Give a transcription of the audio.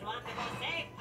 planet, and é